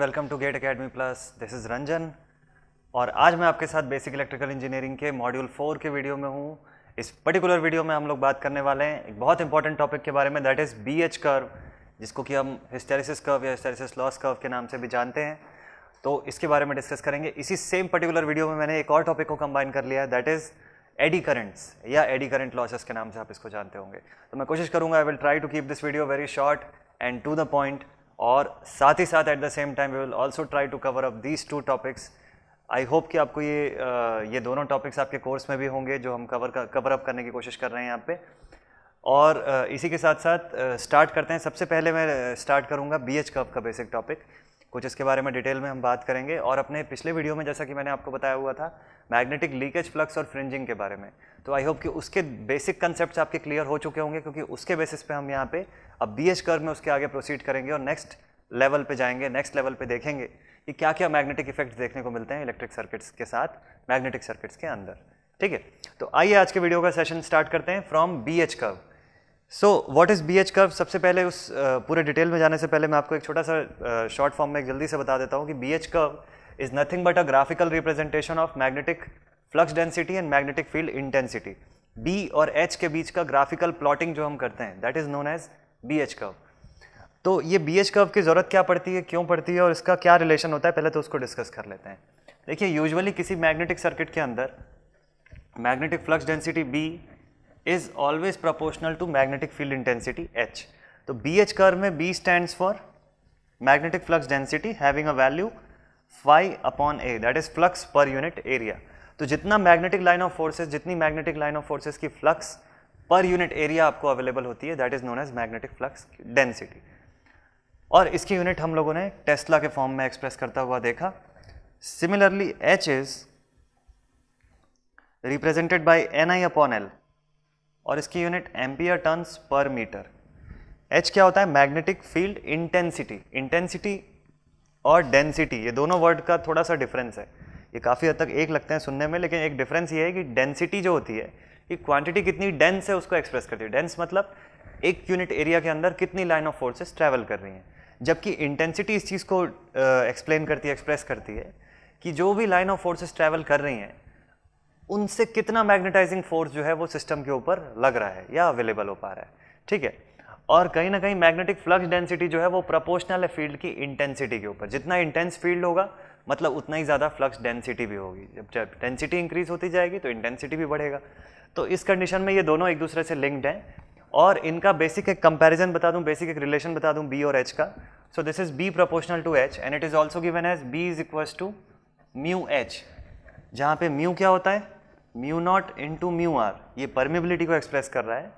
Welcome to GATE academy plus this is Ranjan और आज मैं आपके साथ बेसिक इलेक्ट्रिकल इंजीनियरिंग के मॉड्यूल फोर के वीडियो में हूँ। इस पर्टिकुलर वीडियो में हम लोग बात करने वाले हैं एक बहुत इंपॉर्टेंट टॉपिक के बारे में that is B H curve जिसको कि हम हिस्टेरिसिस कर्व या हिस्टेरिसिस लॉस कर्व के नाम से भी जानते हैं। तो इसके बारे में डिस्कस करेंगे। इसी सेम पर्टिकुलर वीडियो में मैंने एक और टॉपिक को कंबाइन कर लिया है दैट इज़ एडी करंट्स या एडी करंट लॉसेस के नाम से आप इसको जानते होंगे। तो मैं कोशिश करूँगा I will try to keep this video very short and to the point और साथ ही साथ at the same time we will also try to cover up these two topics I hope कि आपको ये ये दोनों टॉपिक्स आपके कोर्स में भी होंगे जो हम कवर कवर अप करने की कोशिश कर रहे हैं यहाँ पे। और इसी के साथ साथ स्टार्ट करते हैं। सबसे पहले मैं स्टार्ट करूँगा बी एच कर्व का बेसिक टॉपिक कुछ इसके बारे में डिटेल में हम बात करेंगे। और अपने पिछले वीडियो में जैसा कि मैंने आपको बताया हुआ था, मैग्नेटिक लीकेज फ्लक्स और फ्रिंजिंग के बारे में। तो आई होप कि उसके बेसिक कंसेप्ट आपके क्लियर हो चुके होंगे, क्योंकि उसके बेसिस पे हम यहाँ पे अब बी एच में उसके आगे प्रोसीड करेंगे और नेक्स्ट लेवल पे जाएँगे नेक्स्ट लेवल पे देखेंगे कि क्या क्या मैग्नेटिक इफेक्ट्स देखने को मिलते हैं इलेक्ट्रिक सर्किट्स के साथ मैग्नेटिक सर्किट्स के अंदर। ठीक है? तो आइए आज के वीडियो का सेशन स्टार्ट करते हैं from B H curve so what is B H curve सबसे पहले उस पूरे डिटेल में जाने से पहले मैं आपको एक छोटा सा शॉर्ट फॉर्म में एक जल्दी से बता देता हूँ कि B H curve is nothing but a graphical representation of magnetic flux density and magnetic field intensity B और एच के बीच का ग्राफिकल प्लॉटिंग जो हम करते हैं that is known as B H curve तो ये बी एच कर्व की ज़रूरत क्या पड़ती है, क्यों पड़ती है और इसका क्या रिलेशन होता है, पहले तो उसको डिस्कस कर लेते हैं। देखिए यूजुअली किसी मैग्नेटिक सर्किट के अंदर magnetic flux density B is always proportional to magnetic field intensity H तो बी एच कर्व में B stand for magnetic flux density having a value phi upon A that is flux per unit area तो जितना magnetic line of forces जितनी magnetic line of forces की flux per unit area आपको available होती है that is known as magnetic flux density और इसकी unit हम लोगों ने टेस्ला के फॉर्म में एक्सप्रेस करता हुआ देखा। Similarly H is represented by N I upon L और इसकी unit ampere turns per metre H क्या होता है? मैग्नेटिक फ़ील्ड इंटेंसिटी इंटेंसिटी और डेंसिटी ये दोनों वर्ड का थोड़ा सा डिफरेंस है. ये काफ़ी हद तक एक लगते हैं सुनने में, लेकिन एक डिफरेंस ये है कि डेंसिटी जो होती है, कि क्वांटिटी कितनी डेंस है उसको एक्सप्रेस करती है. डेंस मतलब एक यूनिट एरिया के अंदर कितनी लाइन ऑफ़ फोर्सेस ट्रैवल कर रही हैं. जबकि इंटेंसिटी इस चीज़ को एक्सप्लेन करती है एक्सप्रेस करती है कि जो भी लाइन ऑफ़ फोर्सेस ट्रैवल कर रही हैं उनसे कितना मैग्नेटाइजिंग फोर्स जो है वो सिस्टम के ऊपर लग रहा है या अवेलेबल हो पा रहा है, ठीक है? और कहीं ना कहीं मैग्नेटिक फ्लक्स डेंसिटी जो है वो प्रोपोर्शनल है फ़ील्ड की इंटेंसिटी के ऊपर, जितना इंटेंस फ़ील्ड होगा मतलब उतना ही ज़्यादा फ्लक्स डेंसिटी भी होगी। जब जब डेंसिटी इंक्रीज होती जाएगी तो इंटेंसिटी भी बढ़ेगा। तो इस कंडीशन में ये दोनों एक दूसरे से लिंक्ड हैं। और इनका बेसिक एक कंपैरिजन बता दूँ बेसिक एक रिलेशन बता दूँ बी और एच का। So this is B proportional to H and it is also given as B is equals to mu H जहाँ पे म्यू क्या होता है? Mu naught into mu R ये परमिबिलिटी को एक्सप्रेस कर रहा है।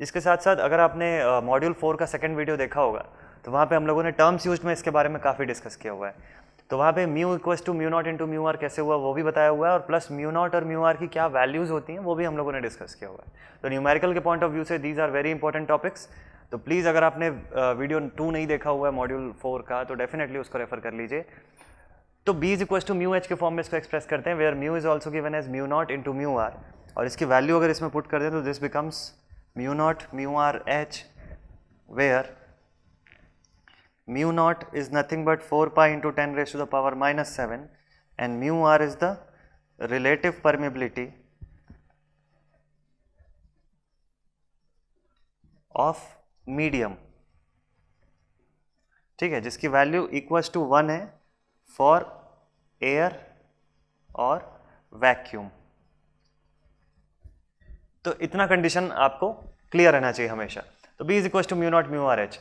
इसके साथ साथ अगर आपने मॉड्यूल uh, फोर का सेकेंड वीडियो देखा होगा तो वहाँ पे हम लोगों ने टर्म्स यूज़ में इसके बारे में काफ़ी डिस्कस किया हुआ है। तो वहाँ पे mu equals to mu naught into mu R कैसे हुआ वो भी बताया हुआ है और प्लस म्यू नॉट और म्यू आर की क्या वैल्यूज़ होती हैं वो भी हम लोगों ने डिस्कस किया हुआ है। तो न्यूमेरिकल के पॉइंट ऑफ़ व्यू से these are very important topics तो प्लीज़ अगर आपने वीडियो टू नहीं देखा हुआ है मॉड्यूल फोर का तो डेफिनेटली उसको रेफर कर लीजिए। तो B is equal to mu H के फॉर्म में इसको एक्सप्रेस करते हैं where mu is also given as mu naught into mu R और इसकी वैल्यू अगर इसमें पुट कर दें तो this becomes mu naught mu R H where mu naught is nothing but four pi into ten raise to the power minus seven and mu R is the relative permeability of medium ठीक है, जिसकी value equals to one है for air और vacuum तो इतना condition आपको clear रहना चाहिए हमेशा. तो B is equal to mu naught mu R H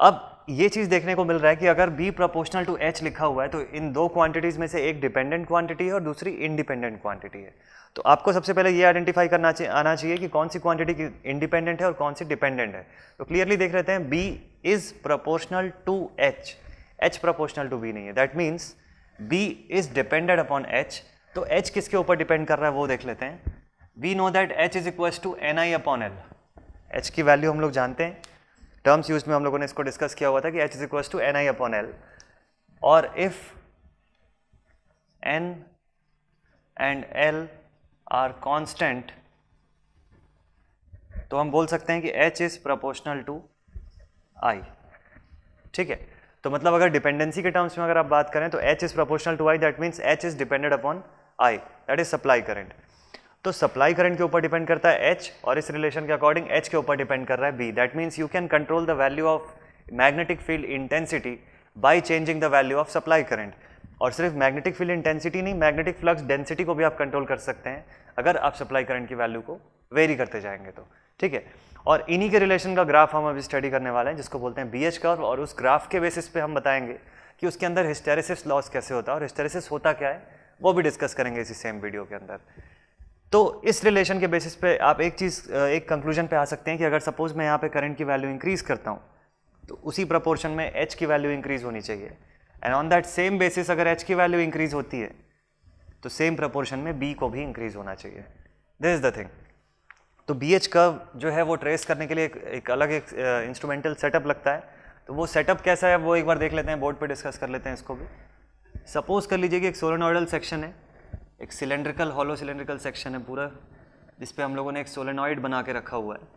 अब ये चीज़ देखने को मिल रहा है कि अगर बी प्रोपोर्शनल टू एच लिखा हुआ है तो इन दो क्वांटिटीज़ में से एक डिपेंडेंट क्वांटिटी है और दूसरी इंडिपेंडेंट क्वांटिटी है. तो आपको सबसे पहले ये आइडेंटिफाई करना चाहिए आना चाहिए कि कौन सी क्वांटिटी इंडिपेंडेंट है और कौन सी डिपेंडेंट है. तो क्लियरली देख रहे हैं B is proportional to H H proportional to B नहीं है. That means B is depended upon H तो एच किसके ऊपर डिपेंड कर रहा है वो देख लेते हैं। We know that H is equal to N I upon L H की वैल्यू हम लोग जानते हैं। टर्म्स यूज़ में हम लोगों ने इसको डिस्कस किया हुआ था कि H is equal to N I upon L और if N and L are constant तो हम बोल सकते हैं कि H is proportional to I ठीक है? तो मतलब अगर डिपेंडेंसी के टर्म्स में अगर आप बात करें तो H is proportional to I that means H is depended upon I that is supply current तो सप्लाई करंट के ऊपर डिपेंड करता है एच और इस रिलेशन के अकॉर्डिंग एच के ऊपर डिपेंड कर रहा है B that means you can control the value of magnetic field intensity by changing the value of supply current और सिर्फ़ मैग्नेटिक फ़ील्ड इंटेंसिटी नहीं मैग्नेटिक फ्लक्स डेंसिटी को भी आप कंट्रोल कर सकते हैं, अगर आप सप्लाई करंट की वैल्यू को वेरी करते जाएँगे तो. ठीक है? और इन्हीं के रिलेशन का ग्राफ हम अभी स्टडी करने वाले हैं, जिसको बोलते हैं बी एच कर्व और उस ग्राफ के बेसिस पे हम बताएँगे कि उसके अंदर हिस्टेरिसिस लॉस कैसे होता है और हिस्टेरिसिस होता क्या है, वो भी डिस्कस करेंगे इसी सेम वीडियो के अंदर। तो इस रिलेशन के बेसिस पे आप एक चीज़, एक कंक्लूजन पे आ सकते हैं कि अगर सपोज़ मैं यहाँ पे करंट की वैल्यू इंक्रीज करता हूँ तो उसी प्रपोर्शन में एच की वैल्यू इंक्रीज होनी चाहिए। And on that same basis अगर एच की वैल्यू इंक्रीज होती है तो सेम प्रपोर्शन में बी को भी इंक्रीज होना चाहिए। दिस इज़ द थिंग तो बी एच कर्व जो है वो ट्रेस करने के लिए एक, एक अलग एक इंस्ट्रूमेंटल सेटअप लगता है। तो वो सेटअप कैसा है वो एक बार देख लेते हैं बोर्ड पे डिस्कस कर लेते हैं इसको भी। सपोज़ कर लीजिए कि एक सोलेनॉइडल सेक्शन है एक सिलेंड्रिकल हॉलो सिलेंड्रिकल सेक्शन है पूरा जिस पे हम लोगों ने एक सोलेनॉइड बना के रखा हुआ है।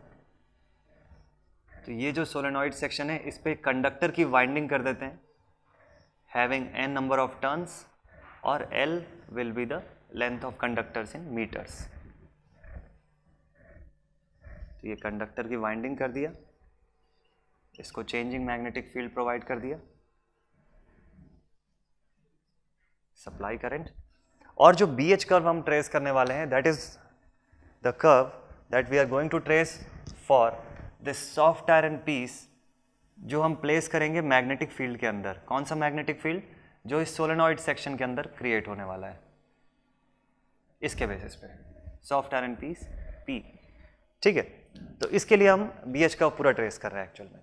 तो ये जो सोलेनॉइड सेक्शन है इस पर कंडक्टर की वाइंडिंग कर देते हैं having N number of turns और L will be the length of conductors in metres तो ये कंडक्टर की वाइंडिंग कर दिया। इसको चेंजिंग मैग्नेटिक फ़ील्ड प्रोवाइड कर दिया। सप्लाई करंट और जो बी एच कर्व हम ट्रेस करने वाले हैं that is the curve that we are going to trace for this soft iron piece जो हम प्लेस करेंगे मैग्नेटिक फ़ील्ड के अंदर। कौन सा मैग्नेटिक फ़ील्ड जो इस सोलेनॉइड सेक्शन के अंदर क्रिएट होने वाला है। इसके बेसिस पे। सॉफ्ट आयरन पीस पी ठीक है? तो इसके लिए हम बी एच कर्व पूरा ट्रेस कर रहे हैं एक्चुअल में।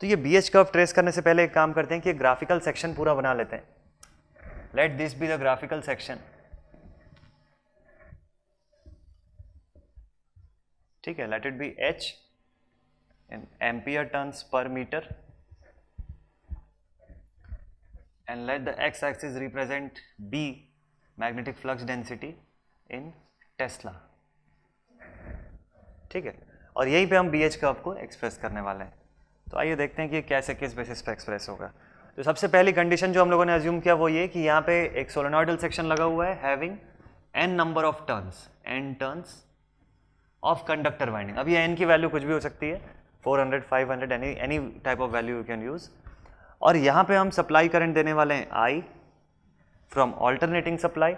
तो ये बी एच कर्व ट्रेस करने से पहले एक काम करते हैं कि ग्राफिकल सेक्शन पूरा बना लेते हैं। Let this be the graphical section ठीक है let it be H in ampere turns per metre and let the X axis represent B magnetic flux density in tesla ठीक है? और यहीं पे हम बी को एक्सप्रेस करने वाले हैं। तो आइए देखते हैं कि कैसे, किस बेसिस पे एक्सप्रेस होगा। तो सबसे पहली कंडीशन जो हम लोगों ने एज्यूम किया वो ये कि यहाँ पे एक सोलोनॉइडल सेक्शन लगा हुआ having N number of turns N turns of conductor winding अब ये एन की वैल्यू कुछ भी हो सकती है 400 500 any any type of value you can use और यहाँ पे हम सप्लाई करंट देने वाले हैं आई फ्रॉम ऑल्टरनेटिंग सप्लाई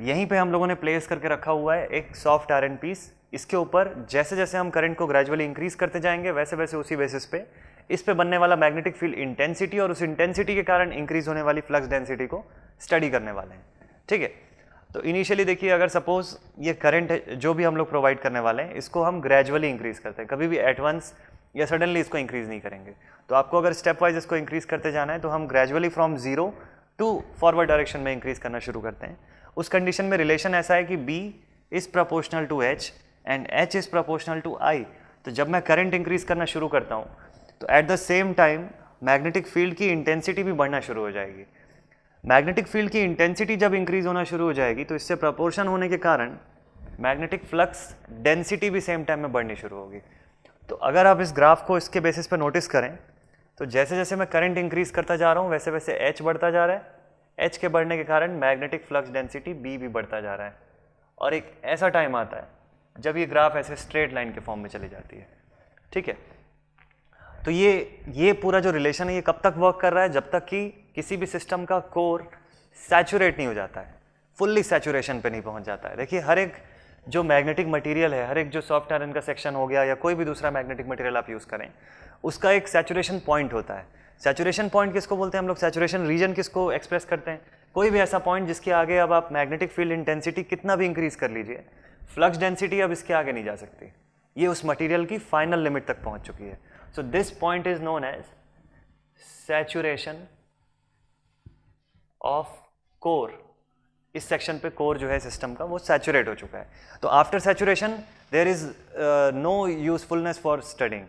यहीं पे हम लोगों ने प्लेस करके रखा हुआ है एक सॉफ्ट आयरन पीस इसके ऊपर जैसे जैसे हम करंट को ग्रेजुअली इंक्रीज करते जाएँगे, वैसे वैसे उसी बेसिस पे इस पे बनने वाला मैग्नेटिक फ़ील्ड इंटेंसिटी और उस इंटेंसिटी के कारण इंक्रीज होने वाली फ्लक्स डेंसिटी को स्टडी करने वाले हैं। ठीक है? तो इनिशियली देखिए, अगर सपोज़ ये करंट जो भी हम लोग प्रोवाइड करने वाले हैं, इसको हम ग्रेजुअली इंक्रीज करते हैं। कभी भी एडवांस या सडनली इसको इंक्रीज नहीं करेंगे। तो आपको अगर स्टेप वाइज इसको इंक्रीज करते जाना है तो हम gradually from zero to forward direction में इंक्रीज करना शुरू करते हैं। उस कंडीशन में रिलेशन ऐसा है कि B is proportional to H and H is proportional to I तो जब मैं करंट इंक्रीज करना शुरू करता हूँ तो at the same time magnetic field की इंटेंसिटी भी बढ़ना शुरू हो जाएगी। मैग्नेटिक फ़ील्ड की इंटेंसिटी जब इंक्रीज होना शुरू हो जाएगी तो इससे प्रपोर्शन होने के कारण मैग्नेटिक फ्लक्स डेंसिटी भी सेम टाइम में बढ़नी शुरू होगी। तो अगर आप इस ग्राफ को इसके बेसिस पर नोटिस करें तो जैसे जैसे मैं करंट इंक्रीज करता जा रहा हूँ वैसे वैसे एच बढ़ता जा रहा है। एच के बढ़ने के कारण मैग्नेटिक फ्लक्स डेंसिटी बी भी बढ़ता जा रहा है। और एक ऐसा टाइम आता है जब ये ग्राफ ऐसे स्ट्रेट लाइन के फॉर्म में चली जाती है। ठीक है? तो ये ये पूरा जो रिलेशन है, ये कब तक वर्क कर रहा है? जब तक कि किसी भी सिस्टम का कोर सैचुरेट नहीं हो जाता है। फुल्ली सैचुरेशन पे नहीं पहुँच जाता है। देखिए, हर एक जो मैग्नेटिक मटेरियल है, हर एक जो सॉफ्ट आयरन का सेक्शन हो गया या कोई भी दूसरा मैग्नेटिक मटेरियल आप यूज़ करें, उसका एक सैचुरेशन पॉइंट होता है। सैचुरेशन पॉइंट किसको बोलते हैं हम लोग? सैचुरेशन रीजन किसको एक्सप्रेस करते हैं? कोई भी ऐसा पॉइंट जिसके आगे अब आप मैग्नेटिक फ़ील्ड इंटेंसिटी कितना भी इंक्रीज कर लीजिए फ्लक्स डेंसिटी अब इसके आगे नहीं जा सकती। ये उस मटेरियल की फाइनल लिमिट तक पहुँच चुकी है। So this point is known as saturation of core इस सेक्शन पे कोर जो है सिस्टम का, वो सैचुरेट हो चुका है। तो after saturation there is no usefulness for studying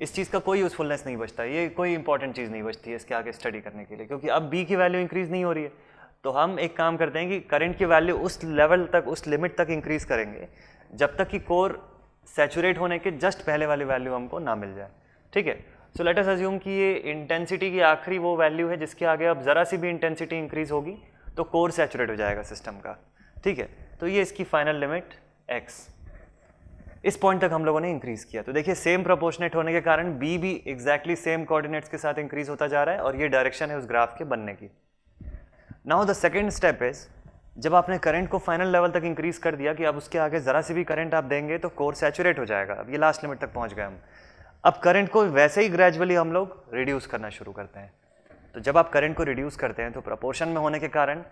इस चीज़ का कोई यूजफुलनेस नहीं बचता। ये कोई इंपॉर्टेंट चीज़ नहीं बचती है इसके आगे स्टडी करने के लिए, क्योंकि अब बी की वैल्यू इंक्रीज नहीं हो रही है। तो हम एक काम करते हैं कि करंट की वैल्यू उस लेवल तक, उस लिमिट तक इंक्रीज करेंगे, जब तक कि कोर सैचुरेट होने के जस्ट पहले वाली वैल्यू हमको ना मिल जाए। ठीक है? सो लेट अस अज्यूम कि ये इंटेंसिटी की आखिरी वो वैल्यू है, जिसके आगे अब ज़रा सी भी इंटेंसिटी इंक्रीज होगी तो कोर सैचुरेट हो जाएगा सिस्टम का। ठीक है? तो ये इसकी फाइनल लिमिट एक्स इस पॉइंट तक हम लोगों ने इंक्रीज किया। तो देखिए सेम प्रोपोर्शनेट होने के कारण बी भी एग्जैक्टली सेम कोऑर्डिनेट्स के साथ इंक्रीज होता जा रहा है, और ये डायरेक्शन है उस ग्राफ के बनने की। Now the second step is जब आपने करंट को फाइनल लेवल तक इंक्रीज कर दिया कि अब उसके आगे ज़रा से भी करंट आप देंगे तो कोर सैचुरेट हो जाएगा। अब ये लास्ट लिमिट तक पहुँच गए हम। अब करंट को वैसे ही ग्रेजुअली हम लोग रिड्यूस करना शुरू करते हैं। तो जब आप करंट को रिड्यूस करते हैं तो प्रपोर्शन में होने के कारण,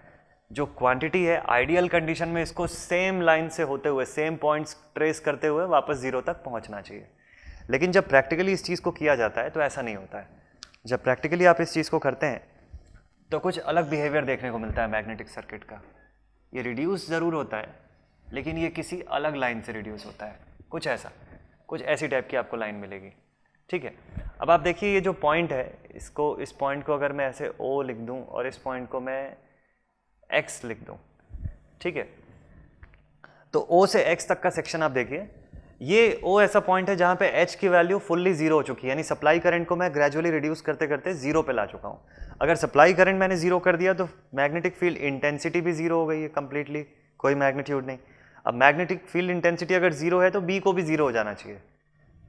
जो क्वांटिटी है आइडियल कंडीशन में इसको सेम लाइन से होते हुए सेम पॉइंट्स ट्रेस करते हुए वापस ज़ीरो तक पहुँचना चाहिए। लेकिन जब प्रैक्टिकली इस चीज़ को किया जाता है तो ऐसा नहीं होता है। जब प्रैक्टिकली आप इस चीज़ को करते हैं तो कुछ अलग बिहेवियर देखने को मिलता है मैग्नेटिक सर्किट का। ये रिड्यूस ज़रूर होता है, लेकिन ये किसी अलग लाइन से रिड्यूस होता है। कुछ ऐसा, कुछ ऐसी टाइप की आपको लाइन मिलेगी। ठीक है? अब आप देखिए ये जो पॉइंट है, इसको, इस पॉइंट को अगर मैं ऐसे ओ लिख दूँ और इस पॉइंट को मैं एक्स लिख दूँ। ठीक है? तो ओ से एक्स तक का सेक्शन आप देखिए। ये ओ ऐसा पॉइंट है जहाँ पे एच की वैल्यू फुल्ली ज़ीरो हो चुकी है, यानी सप्लाई करंट को मैं ग्रेजुअली रिड्यूस करते करते ज़ीरो पे ला चुका हूँ। अगर सप्लाई करंट मैंने ज़ीरो कर दिया तो मैग्नेटिक फ़ील्ड इंटेंसिटी भी ज़ीरो हो गई है कंप्लीटली कोई मैग्नीट्यूड नहीं। अब मैग्नेटिक फ़ील्ड इंटेंसिटी अगर ज़ीरो है तो बी को भी ज़ीरो हो जाना चाहिए।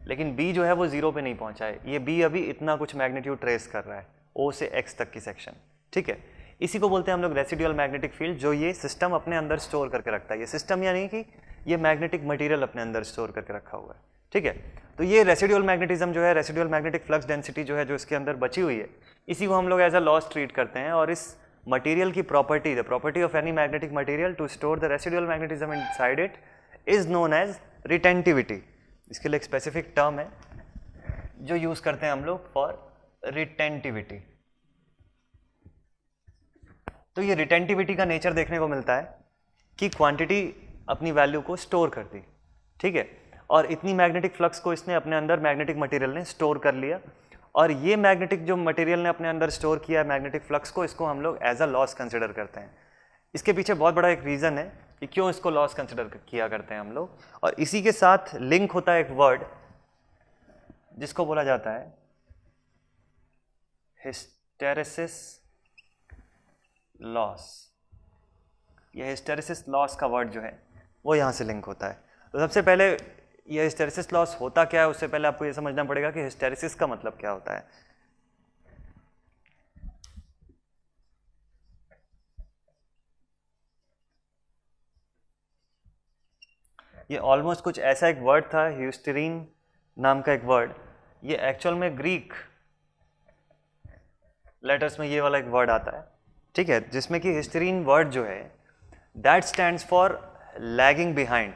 लेकिन बी जो है, वो ज़ीरो पे नहीं पहुँचा है। ये बी अभी इतना कुछ मैग्नीट्यूड ट्रेस कर रहा है ओ से एक्स तक की सेक्शन ठीक है? इसी को बोलते हैं हम लोग रेसिडुअल मैग्नेटिक फ़ील्ड जो ये सिस्टम अपने अंदर स्टोर करके रखता है। ये सिस्टम यानी कि ये मैग्नेटिक मटेरियल अपने अंदर स्टोर करके रखा हुआ है। ठीक है? तो ये रेसिडुअल मैग्नेटिज्म जो है रेसिडुअल मैग्नेटिक फ्लक्स डेंसिटी जो है, जो इसके अंदर बची हुई है, इसी को हम लोग एज अ लॉस ट्रीट करते हैं और इस मटेरियल की property the property of any magnetic material to store the residual magnetism inside it is known as retentivity इसके लिए एक स्पेसिफिक टर्म है, जो यूज़ करते हैं हम लोग फॉर रिटेंटिविटी तो ये रिटेंटिविटी का नेचर देखने को मिलता है कि क्वांटिटी अपनी वैल्यू को स्टोर करती ठीक है? और इतनी मैग्नेटिक फ्लक्स को इसने अपने अंदर मैग्नेटिक मटेरियल ने स्टोर कर लिया। और ये मैग्नेटिक जो मटेरियल ने अपने अंदर स्टोर किया मैग्नेटिक फ्लक्स को, इसको हम लोग एज अ लॉस कंसिडर करते हैं। इसके पीछे बहुत बड़ा एक रीज़न है कि क्यों इसको लॉस कंसिडर किया करते हैं हम लोग। और इसी के साथ लिंक होता है एक वर्ड जिसको बोला जाता है हिस्टेरेसिस लॉस यह हिस्टेरेसिस लॉस का वर्ड जो है, वो यहाँ से लिंक होता है। तो सबसे पहले ये हिस्टेरिसिस लॉस होता क्या है, उससे पहले आपको ये समझना पड़ेगा कि हिस्टेरिसिस का मतलब क्या होता है। ये ऑलमोस्ट कुछ ऐसा एक वर्ड था ह्यूस्टरीन नाम का एक वर्ड ये एक्चुअल में ग्रीक लेटर्स में ये वाला एक वर्ड आता है, ठीक है? जिसमें कि हिस्टरीन वर्ड जो है that stands for lagging behind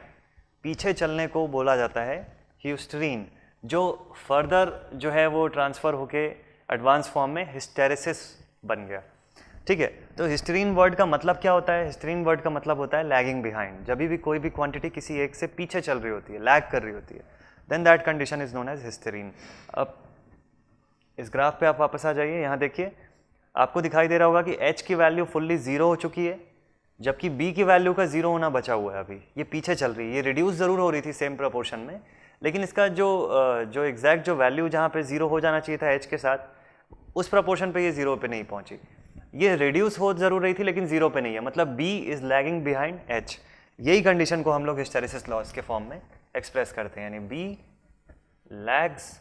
पीछे चलने को बोला जाता है ह्यूस्टरीन जो फर्दर जो है वो ट्रांसफ़र होके एडवांस फॉर्म में हिस्टेरिसिस बन गया। ठीक है? तो हिस्टरीन वर्ड का मतलब क्या होता है? हिस्टरीन वर्ड का मतलब होता है लैगिंग बिहाइंड जब भी कोई भी क्वांटिटी किसी एक से पीछे चल रही होती है लैग कर रही होती है then that condition is known as hysteresis अब इस ग्राफ पे आप वापस आ जाइए। यहाँ देखिए, आपको दिखाई दे रहा होगा कि h की वैल्यू फुल्ली ज़ीरो हो चुकी है। जबकि b की वैल्यू का ज़ीरो होना बचा हुआ है अभी। ये पीछे चल रही है। ये रिड्यूस ज़रूर हो रही थी सेम प्रपोर्शन में। लेकिन इसका जो जो एग्जैक्ट जो वैल्यू जहाँ पे ज़ीरो हो जाना चाहिए था एच के साथ, उस प्रपोर्शन पे ये ज़ीरो पे नहीं पहुँची। ये रिड्यूस हो ज़रूर रही थी, लेकिन ज़ीरो पे नहीं है। मतलब B is lagging behind H यही कंडीशन को हम लोग हिस्टेरिसिस लॉस के फॉर्म में एक्सप्रेस करते हैं। यानी B lags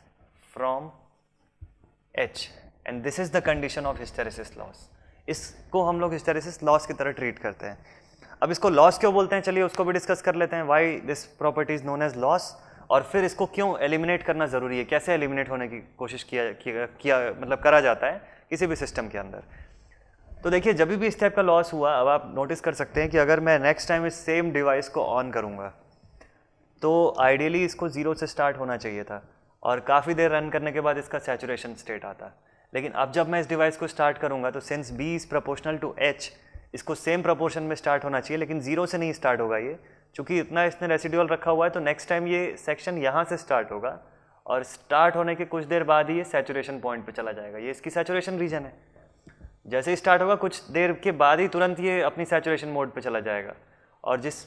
from H and this is the condition of hysteresis loss इसको हम लोग हिस्टेरिसिस लॉस की तरह ट्रीट करते हैं। अब इसको लॉस क्यों बोलते हैं? चलिए उसको भी डिस्कस कर लेते हैं। Why this property is known as loss और फिर इसको क्यों एलिमिनेट करना ज़रूरी है? कैसे एलिमिनेट होने की कोशिश किया किया, किया मतलब करा जाता है किसी भी सिस्टम के अंदर? तो देखिए जब भी इस टाइप का लॉस हुआ अब आप नोटिस कर सकते हैं कि अगर मैं नेक्स्ट टाइम इस सेम डिवाइस को ऑन करूँगा तो आइडियली इसको ज़ीरो से स्टार्ट होना चाहिए था। और काफ़ी देर रन करने के बाद इसका सेचुरेशन स्टेट आता। है लेकिन अब जब मैं इस डिवाइस को स्टार्ट करूँगा तो since B is proportional to H इसको सेम प्रपोर्शन में स्टार्ट होना चाहिए, लेकिन ज़ीरो से नहीं स्टार्ट होगा ये। चूँकि इतना इसने रेसिडुअल रखा हुआ है तो नेक्स्ट टाइम ये सेक्शन यहाँ से स्टार्ट होगा और स्टार्ट होने के कुछ देर बाद ही ये सेचुरेशन पॉइंट पे चला जाएगा। ये इसकी सेचुरेशन रीजन है। जैसे ही स्टार्ट होगा, कुछ देर के बाद ही तुरंत ये अपनी सेचुरेशन मोड पे चला जाएगा। और जिस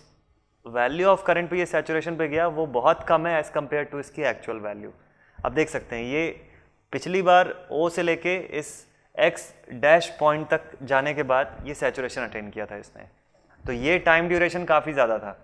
वैल्यू ऑफ़ करंट पे ये सेचुरेशन पे गया, वो बहुत कम है एज़ कंपेयर टू इसकी एक्चुअल वैल्यू आप देख सकते हैं, ये पिछली बार ओ से लेके इस एक्स डैश पॉइंट तक जाने के बाद ये सेचुरेशन अटेन किया था इसने। तो ये टाइम ड्यूरेशन काफ़ी ज़्यादा था।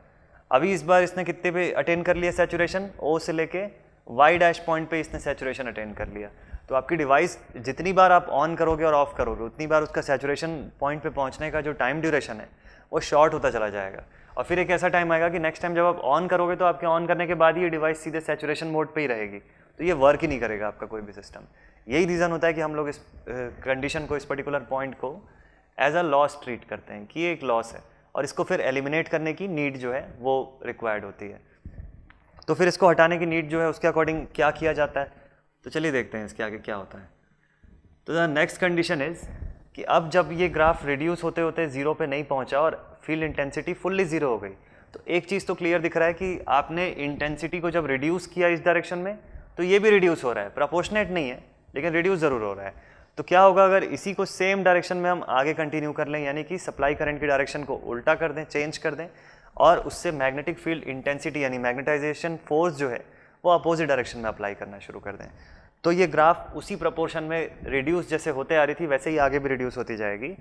अभी इस बार इसने कितने पे अटेन कर लिया सेचुरेशन ओ से लेके वाई डैश पॉइंट पे इसने सेचुरेशन अटेन कर लिया। तो आपकी डिवाइस जितनी बार आप ऑन करोगे और ऑफ़ करोगे, उतनी बार उसका सेचुरेशन पॉइंट पे पहुँचने का जो टाइम ड्यूरेशन है, वो शॉर्ट होता चला जाएगा। और फिर एक ऐसा टाइम आएगा कि नेक्स्ट टाइम जब आप ऑन करोगे तो आपके ऑन करने के बाद ही ये डिवाइस सीधे सेचुरेशन मोड पे ही रहेगी। तो ये वर्क ही नहीं करेगा आपका कोई भी सिस्टम यही रीज़न होता है कि हम लोग इस कंडीशन uh, को इस पर्टिकुलर पॉइंट को एज अ लॉस ट्रीट करते हैं कि ये एक लॉस है और इसको फिर एलिमिनेट करने की नीड जो है वो रिक्वायर्ड होती है। तो फिर इसको हटाने की नीड जो है उसके अकॉर्डिंग क्या किया जाता है? तो चलिए देखते हैं इसके आगे क्या होता है। तो द नेक्स्ट कंडीशन इज़ कि अब जब ये ग्राफ रिड्यूस होते होते ज़ीरो पे नहीं पहुँचा और फ़ील्ड इंटेंसिटी फुल्ली ज़ीरो हो गई तो एक चीज़ तो क्लियर दिख रहा है कि आपने इंटेंसिटी को जब रिड्यूस किया इस डायरेक्शन में तो ये भी रिड्यूस हो रहा है। प्रपोर्शनेट नहीं है, लेकिन रिड्यूस ज़रूर हो रहा है। तो क्या होगा अगर इसी को सेम डायरेक्शन में हम आगे कंटिन्यू कर लें, यानी कि सप्लाई करंट की डायरेक्शन को उल्टा कर दें चेंज कर दें, और उससे मैग्नेटिक फ़ील्ड इंटेंसिटी यानी मैग्नेटाइजेशन फोर्स जो है, वो अपोजिट डायरेक्शन में अप्लाई करना शुरू कर दें। तो ये ग्राफ उसी प्रपोर्शन में रिड्यूस जैसे होते आ रही थी, वैसे ही आगे भी रिड्यूस होती जाएगी।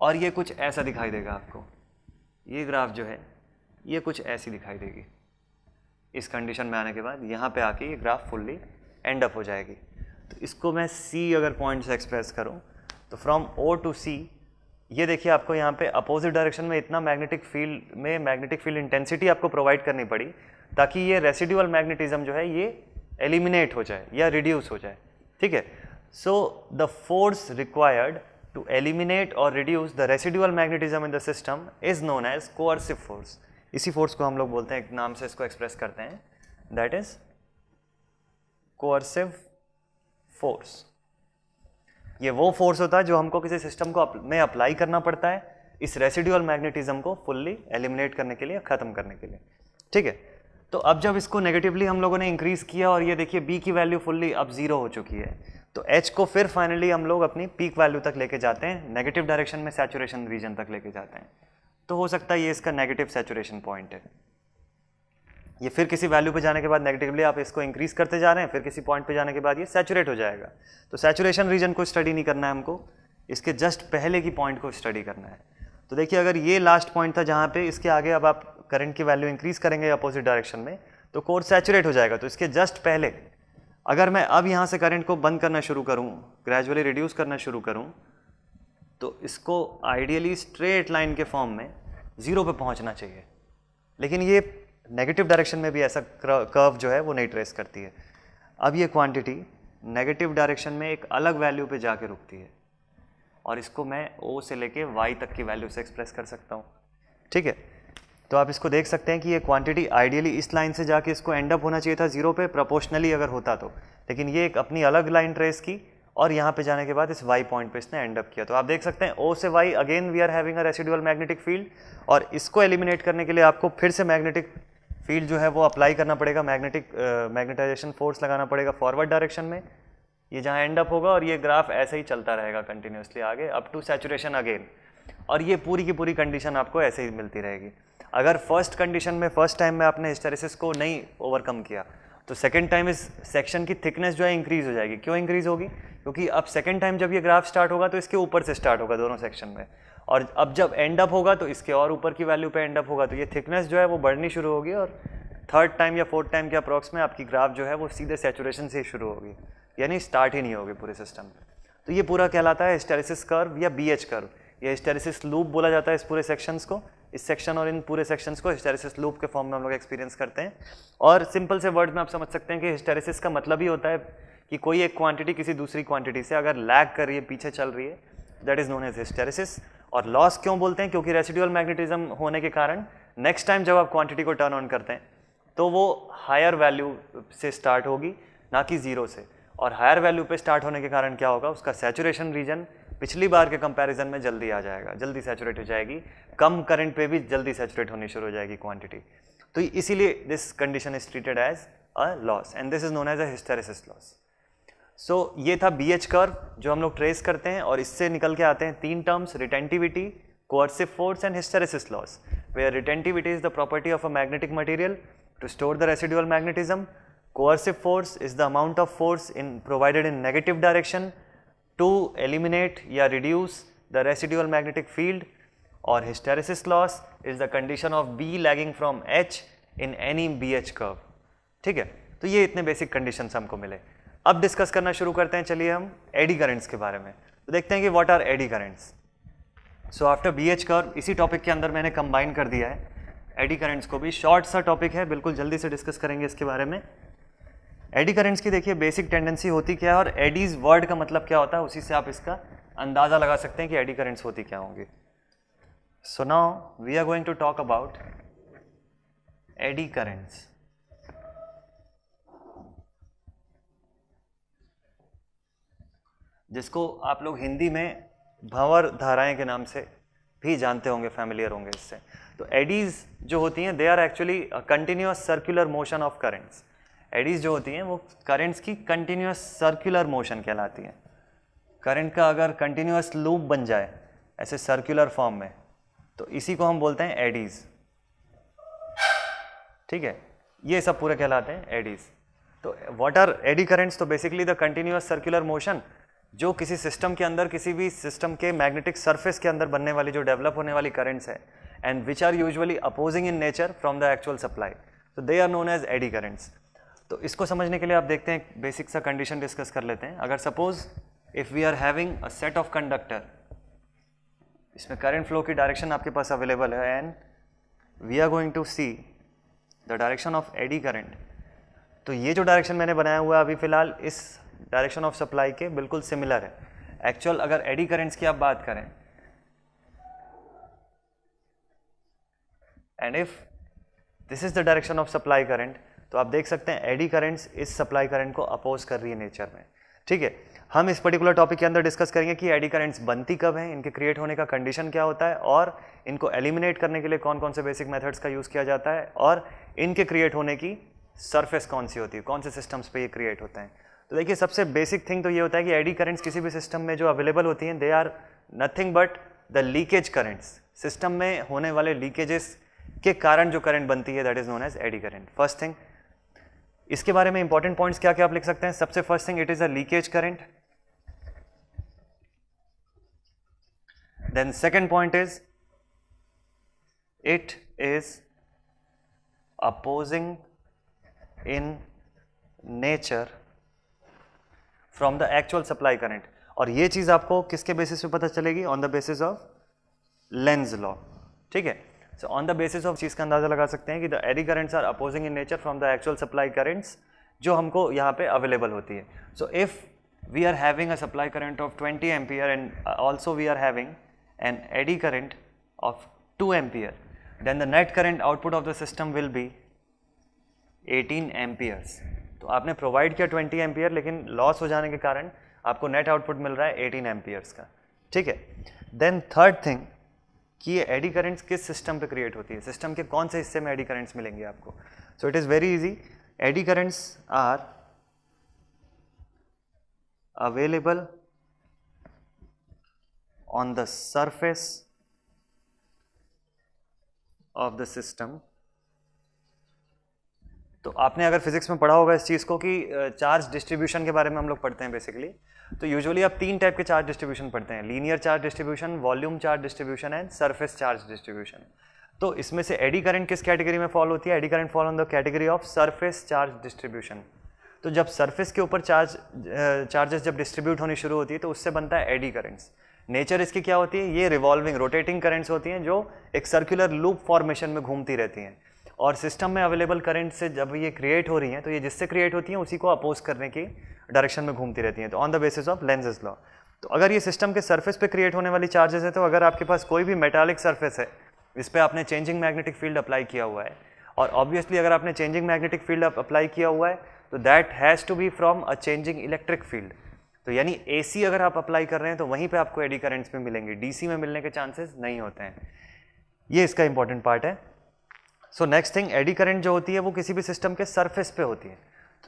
और ये कुछ ऐसा दिखाई देगा आपको। ये ग्राफ जो है, ये कुछ ऐसी दिखाई देगी। इस कंडीशन में आने के बाद यहाँ पे आके ये ग्राफ फुल्ली एंड अप हो जाएगी। तो इसको मैं सी अगर पॉइंट से एक्सप्रेस करूँ तो फ्रॉम ओ टू सी ये देखिए आपको यहाँ पे अपोजिट डायरेक्शन में इतना मैग्नेटिक फ़ील्ड में मैग्नेटिक फ़ील्ड इंटेंसिटी आपको प्रोवाइड करनी पड़ी, ताकि ये रेसिडुअल मैग्नेटिज्म जो है, ये एलिमिनेट हो जाए या रिड्यूस हो जाए। ठीक है? So the force required to eliminate और reduce the residual magnetism in the system is known as coercive force इसी फोर्स को हम लोग बोलते हैं, एक नाम से इसको एक्सप्रेस करते हैं। दैट इज़ कोअर्सिव फोर्स ये वो फोर्स होता है जो हमको किसी सिस्टम को में अप्लाई करना पड़ता है, इस रेसिडुअल मैग्नेटिज्म को फुल्ली एलिमिनेट करने के लिए, ख़त्म करने के लिए। ठीक है? तो अब जब इसको नेगेटिवली हम लोगों ने इंक्रीज किया और ये देखिए बी की वैल्यू फुल्ली अब ज़ीरो हो चुकी है तो एच को फिर फाइनली हम लोग अपनी पीक वैल्यू तक लेके जाते हैं नेगेटिव डायरेक्शन में सैचुरेशन रीजन तक लेके जाते हैं। तो हो सकता है ये इसका नेगेटिव सैचुरेशन पॉइंट है। ये फिर किसी वैल्यू पे जाने के बाद नेगेटिवली आप इसको इंक्रीज करते जा रहे हैं, फिर किसी पॉइंट पे जाने के बाद ये सैचुरेट हो जाएगा। तो सैचुरेशन रीजन को स्टडी नहीं करना है हमको, इसके जस्ट पहले की पॉइंट को स्टडी करना है। तो देखिए, अगर ये लास्ट पॉइंट था जहाँ पे इसके आगे अब आप करंट की वैल्यू इंक्रीज करेंगे अपोजिट डायरेक्शन में तो कोर सैचुरेट हो जाएगा। तो इसके जस्ट पहले, अगर मैं अब यहाँ से करंट को बंद करना शुरू करूँ ग्रेजुअली रिड्यूस करना शुरू करूँ तो इसको आइडियली स्ट्रेट लाइन के फॉर्म में ज़ीरो पे पहुँचना चाहिए। लेकिन ये नेगेटिव डायरेक्शन में भी ऐसा कर्व जो है, वो नहीं ट्रेस करती है। अब ये क्वांटिटी नेगेटिव डायरेक्शन में एक अलग वैल्यू पे जाके रुकती है। और इसको मैं ओ से लेके वाई तक की वैल्यू से एक्सप्रेस कर सकता हूँ। ठीक है? तो आप इसको देख सकते हैं कि ये क्वांटिटी आइडियली इस लाइन से जाके इसको एंड अप होना चाहिए था ज़ीरो पे प्रोपोर्शनली अगर होता तो। लेकिन ये एक अपनी अलग लाइन ट्रेस की और यहाँ पे जाने के बाद इस वाई पॉइंट पे इसने एंड अप किया। तो आप देख सकते हैं ओ से Y again we are having a residual magnetic field और इसको एलिमिनेट करने के लिए आपको फिर से मैग्नेटिक फ़ील्ड जो है वो अप्लाई करना पड़ेगा मैग्नेटिक मैग्नेटाइजेशन फोर्स लगाना पड़ेगा फॉरवर्ड डायरेक्शन में। ये जहाँ एंड अप होगा और ये ग्राफ ऐसे ही चलता रहेगा कंटिन्यूसली आगे अप टू सेचुरेशन अगेन और ये पूरी की पूरी कंडीशन आपको ऐसे ही मिलती रहेगी। अगर फ़र्स्ट कंडीशन में फ़र्स्ट टाइम में आपने हिस्टेरिसिस को नहीं ओवरकम किया तो सेकेंड टाइम इस सेक्शन की थिकनेस जो है इंक्रीज हो जाएगी। क्यों इंक्रीज होगी? क्योंकि अब सेकेंड टाइम जब ये ग्राफ स्टार्ट होगा तो इसके ऊपर से स्टार्ट होगा दोनों सेक्शन में। और अब जब एंड अप होगा तो इसके और ऊपर की वैल्यू पे एंड अप होगा। तो ये थिकनेस जो है, वो बढ़नी शुरू होगी और थर्ड टाइम या फोर्थ टाइम के अप्रॉक्स में आपकी ग्राफ जो है, वो सीधे सेचुरेशन से ही शुरू होगी। यानी स्टार्ट ही नहीं होगी पूरे सिस्टम में। तो ये पूरा कहलाता है हिस्टेरिसिस कर्व या बी एच कर्व या हिस्टेरिसिस लूप बोला जाता है इस पूरे सेक्शंस को। इस सेक्शन और इन पूरे सेक्शंस को हिस्टेरिसिस लूप के फॉर्म में हम लोग एक्सपीरियंस करते हैं। और सिंपल से वर्ड में आप समझ सकते हैं कि हिस्टेरिसिस का मतलब ही होता है कि कोई एक क्वांटिटी किसी दूसरी क्वांटिटी से अगर लैग कर रही है, पीछे चल रही है that is known as hysteresis और लॉस क्यों बोलते हैं? क्योंकि रेसिडुअल मैग्नेटिज्म होने के कारण नेक्स्ट टाइम जब आप क्वांटिटी को टर्न ऑन करते हैं तो वो हायर वैल्यू से स्टार्ट होगी, ना कि ज़ीरो से। और हायर वैल्यू पे स्टार्ट होने के कारण क्या होगा? उसका सेचुरेशन रीजन पिछली बार के कंपैरिजन में जल्दी आ जाएगा, जल्दी सेचुरेट हो जाएगी। कम करंट पे भी जल्दी सेचुरेट होनी शुरू हो जाएगी क्वांटिटी तो इसीलिए this condition is treated as a loss and this is known as a hysteresis loss so ये था बी एच कर्व जो हम लोग ट्रेस करते हैं, और इससे निकल के आते हैं तीन terms retentivity coercive force and hysteresis loss where retentivity is the property of a magnetic material to store the residual magnetism. coercive force is the amount of force in, provided in negative direction to eliminate या reduce the residual magnetic field और hysteresis loss is the condition of B lagging from H in any BH curve. ठीक है? तो ये इतने basic condition हमको मिले। अब डिस्कस करना शुरू करते हैं। चलिए हम एडी करेंट्स के बारे में। तो देखते हैं कि what are eddy currents so after B H curve इसी टॉपिक के अंदर मैंने कंबाइन कर दिया है। एडी करेंट्स को भी शॉर्ट सा टॉपिक है। बिल्कुल जल्दी से डिस्कस करेंगे इसके बारे में। एडी करेंट्स की देखिए बेसिक टेंडेंसी होती क्या है और एडीज वर्ड का मतलब क्या होता है, उसी से आप इसका अंदाज़ा लगा सकते हैं कि एडी करेंट्स होती क्या होंगी। So now we are going to talk about eddy currents जिसको आप लोग हिंदी में भंवर धाराएँ के नाम से भी जानते होंगे फैमिलियर होंगे इससे। तो एडीज जो होती हैं they are actually continuous circular motion of currents eddies जो होती हैं, वो करेंट्स की कंटिन्यूस सर्कुलर मोशन कहलाती हैं। करंट का अगर कंटिन्यूस लूप बन जाए, ऐसे सर्कुलर फॉर्म में तो इसी को हम बोलते हैं एडीज। ठीक है? ये सब पूरे कहलाते हैं एडीज। तो व्हाट आर एडी करेंट्स तो basically the continuous circular motion जो किसी सिस्टम के अंदर, किसी भी सिस्टम के मैग्नेटिक सरफेस के अंदर बनने वाली, जो डेवलप होने वाली करेंट्स है and which are usually opposing in nature from the actual supply तो they are known as eddy currents तो इसको समझने के लिए आप देखते हैं बेसिक सा कंडीशन डिस्कस कर लेते हैं। अगर suppose if we are having a set of conductor इसमें करंट फ्लो की डायरेक्शन आपके पास अवेलेबल है and we are going to see the direction of eddy current तो ये जो डायरेक्शन मैंने बनाया हुआ है अभी फ़िलहाल, इस डायरेक्शन ऑफ़ सप्लाई के बिल्कुल सिमिलर है। एक्चुअल अगर एडी करेंट्स की आप बात करें and if this is the direction of supply current तो आप देख सकते हैं एडी करेंट्स इस सप्लाई करंट को अपोज कर रही है नेचर में। ठीक है, हम इस पर्टिकुलर टॉपिक के अंदर डिस्कस करेंगे कि एडी करेंट्स बनती कब हैं, इनके क्रिएट होने का कंडीशन क्या होता है, और इनको एलिमिनेट करने के लिए कौन कौन से बेसिक मेथड्स का यूज़ किया जाता है, और इनके क्रिएट होने की सरफेस कौन सी होती है, कौन से सिस्टम्स पे ये क्रिएट होते हैं। तो देखिए, सबसे बेसिक थिंग तो ये होता है कि एडी करेंट्स किसी भी सिस्टम में जो अवेलेबल होती हैं they are nothing but the leakage currents system में होने वाले लीकेजेस के कारण जो करंट बनती है that is known as eddy current first thing इसके बारे में इंपॉर्टेंट पॉइंट्स क्या क्या आप लिख सकते हैं? सबसे first thing it is a leakage current then second point is it is opposing in nature from the actual supply current और ये चीज़ आपको किसके बेसिस पे पता चलेगी? On the basis of Lenz law ठीक है? So on the basis of चीज़ का अंदाज़ा लगा सकते हैं कि the eddy currents are opposing in nature from the actual supply currents जो हमको यहाँ पे अवेलेबल होती है। So if we are having a supply current of 20 ampere and also we are having an eddy current of 2 ampere then the net current output of the system will be 18 amperes तो आपने provide किया 20 ampere लेकिन loss हो जाने के कारण आपको net output मिल रहा है 18 एम्पियर्स का। ठीक है? देन थर्ड थिंग कि ये एडी करेंट्स किस सिस्टम पे क्रिएट होती है? सिस्टम के कौन से हिस्से में एडी करेंट्स मिलेंगे आपको? So it is very easy eddy currents are available on the surface of the system तो आपने अगर फिजिक्स में पढ़ा होगा इस चीज़ को कि चार्ज डिस्ट्रीब्यूशन के बारे में हम लोग पढ़ते हैं बेसिकली तो यूजुअली आप तीन टाइप के चार्ज डिस्ट्रीब्यूशन पढ़ते हैं linear charge distribution volume charge distribution and surface charge distribution तो इसमें से एडी करंट किस कैटेगरी में फॉल होती है? Eddy current fall on the category of surface charge distribution तो जब सरफेस के ऊपर चार्ज चार्जेस जब डिस्ट्रीब्यूट होनी शुरू होती है तो उससे बनता है एडी करेंट्स नेचर इसकी क्या होती है? ये रिवॉल्विंग रोटेटिंग करेंट्स होती हैं, जो एक सर्कुलर लूप फॉर्मेशन में घूमती रहती हैं. और सिस्टम में अवेलेबल करंट से जब ये क्रिएट हो रही हैं तो ये जिससे क्रिएट होती हैं, उसी को अपोज करने की डायरेक्शन में घूमती रहती हैं। तो on the basis of Lenz's law तो अगर ये सिस्टम के सर्फेस पे क्रिएट होने वाली चार्जेस है तो अगर आपके पास कोई भी मेटालिक सर्फेस है, इस पर आपने चेंजिंग मैग्नेटिक फ़ील्ड अप्लाई किया हुआ है, और ऑब्वियसली अगर आपने चेंजिंग मैग्नेटिक फ़ील्ड अप्लाई किया हुआ है तो that has to be from a changing electric field तो यानी एसी अगर आप अप्लाई कर रहे हैं तो वहीं पे आपको एडी करेंट्स में मिलेंगे। डीसी में मिलने के चांसेस नहीं होते हैं। ये इसका इंपॉर्टेंट पार्ट है। So next thing eddy current जो होती है, वो किसी भी सिस्टम के सरफेस पे होती है।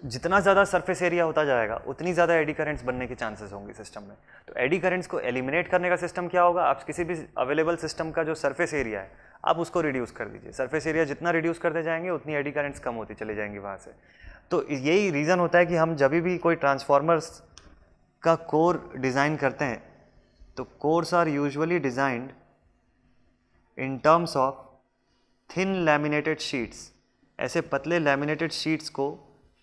जितना ज़्यादा सरफेस एरिया होता जाएगा, उतनी ज़्यादा एडी करेंट्स बनने की चांसेस होंगे सिस्टम में। तो एडी करेंट्स को एलिमिनेट करने का सिस्टम क्या होगा? आप किसी भी अवेलेबल सिस्टम का जो सरफेस एरिया है, आप उसको रिड्यूस कर दीजिए। सरफेस एरिया जितना रिड्यूस करते जाएँगे, उतनी एडी करेंट्स कम होती चली जाएँगी वहाँ से। तो यही रीज़न होता है कि हम जब भी कोई ट्रांसफार्मर्स का कोर डिज़ाइन करते हैं तो cores are usually designed in terms of thin laminated sheets ऐसे पतले लैमिनेटेड शीट्स को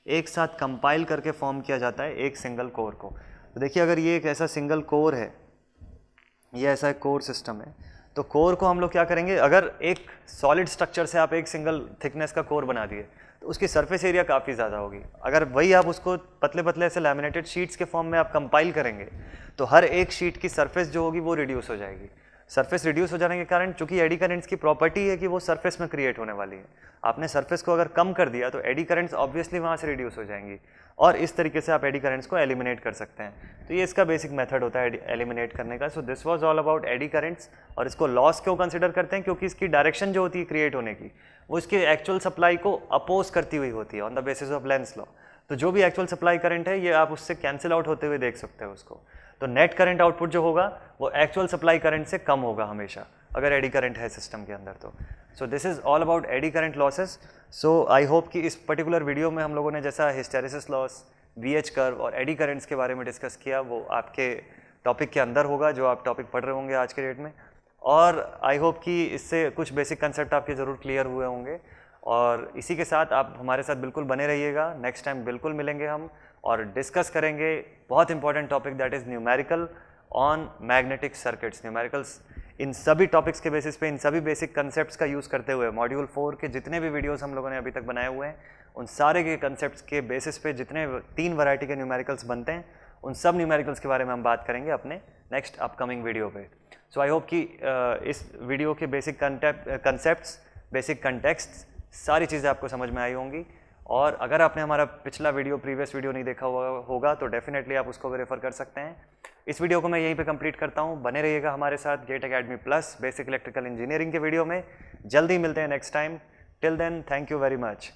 एक साथ कंपाइल करके फॉर्म किया जाता है एक सिंगल कोर को। तो देखिए, अगर ये एक ऐसा सिंगल कोर है, ये ऐसा एक कोर सिस्टम है तो कोर को हम लोग क्या करेंगे? अगर एक सॉलिड स्ट्रक्चर से आप एक सिंगल थिकनेस का कोर बना दिए तो उसकी सरफेस एरिया काफ़ी ज़्यादा होगी। अगर वही आप उसको पतले पतले ऐसे लैमिनेटेड शीट्स के फॉर्म में आप कंपाइल करेंगे तो हर एक शीट की सरफेस जो होगी वो रिड्यूस हो जाएगी। सरफेस रिड्यूस हो जाने के कारण, चूँकि एडी करेंट्स की प्रॉपर्टी है कि वो सरफेस में क्रिएट होने वाली है। आपने सरफेस को अगर कम कर दिया तो एडी करेंट्स ऑब्वियसली वहाँ से रिड्यूस हो जाएँगी। और इस तरीके से आप एडी करेंट्स को एलिमिनेट कर सकते हैं। तो ये इसका बेसिक मेथड होता है एलिमिनेट करने का। So this was all about eddy currents और इसको लॉस क्यों कंसिडर करते हैं? क्योंकि इसकी डायरेक्शन जो होती है क्रिएट होने की, वो इसके एक्चुअल सप्लाई को अपोज करती हुई होती है on the basis of Lenz law तो जो भी एक्चुअल सप्लाई करंट है, ये आप उससे कैंसिल आउट होते हुए देख सकते हैं उसको। तो नेट करंट आउटपुट जो होगा, वो एक्चुअल सप्लाई करंट से कम होगा हमेशा, अगर एडी करंट है सिस्टम के अंदर तो। So this is all about eddy current losses so I hope कि इस पर्टिकुलर वीडियो में हम लोगों ने जैसा hysteresis loss B H curve और एडी करेंट्स के बारे में डिस्कस किया, वो आपके टॉपिक के अंदर होगा, जो आप टॉपिक पढ़ रहे होंगे आज के डेट में। और आई होप कि इससे कुछ बेसिक कंसेप्ट आपके ज़रूर क्लियर हुए होंगे। और इसी के साथ आप हमारे साथ बिल्कुल बने रहिएगा। नेक्स्ट टाइम बिल्कुल मिलेंगे हम। और डिस्कस करेंगे बहुत important topic that is numerical on magnetic circuits numericals इन सभी टॉपिक्स के बेसिस पे, इन सभी बेसिक कंसेप्ट का यूज़ करते हुए मॉड्यूल फोर के जितने भी वीडियोस हम लोगों ने अभी तक बनाए हुए हैं, उन सारे के कंसेप्ट के बेसिस पे जितने तीन वैरायटी के न्यूमेरिकल्स बनते हैं, उन सब न्यूमेरिकल्स के बारे में हम बात करेंगे अपने नेक्स्ट अपकमिंग वीडियो पे. सो आई होप कि इस वीडियो के बेसिक कंसेप्ट बेसिक कंटेक्स्ट सारी चीज़ें आपको समझ में आई होंगी। और अगर आपने हमारा पिछला वीडियो, प्रीवियस वीडियो नहीं देखा हुआ होगा तो डेफिनेटली आप उसको भी रेफर कर सकते हैं। इस वीडियो को मैं यहीं पे कंप्लीट करता हूँ। बने रहिएगा हमारे साथ GATE academy plus basic electrical engineering के वीडियो में। जल्दी मिलते हैं next time till then thank you very much